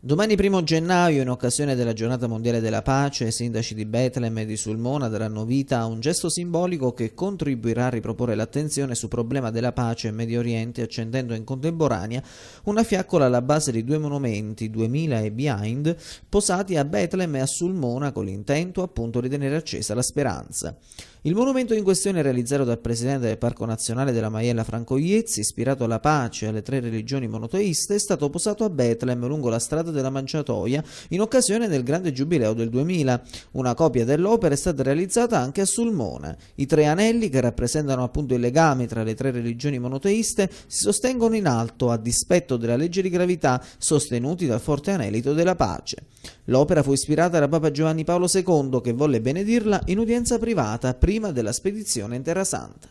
Domani 1 gennaio, in occasione della giornata mondiale della pace, i sindaci di Betlem e di Sulmona daranno vita a un gesto simbolico che contribuirà a riproporre l'attenzione sul problema della pace in Medio Oriente, accendendo in contemporanea una fiaccola alla base di due monumenti, 2000 e Behind, posati a Betlem e a Sulmona con l'intento appunto di tenere accesa la speranza. Il monumento in questione, realizzato dal presidente del Parco Nazionale della Maiella Franco Iezzi, ispirato alla pace e alle tre religioni monoteiste, è stato posato a Betlem lungo la strada della Mangiatoia in occasione del grande giubileo del 2000. Una copia dell'opera è stata realizzata anche a Sulmona. I tre anelli, che rappresentano appunto il legame tra le tre religioni monoteiste, si sostengono in alto a dispetto della legge di gravità sostenuti dal forte anelito della pace. L'opera fu ispirata da Papa Giovanni Paolo II che volle benedirla in udienza privata prima della spedizione in Terra Santa.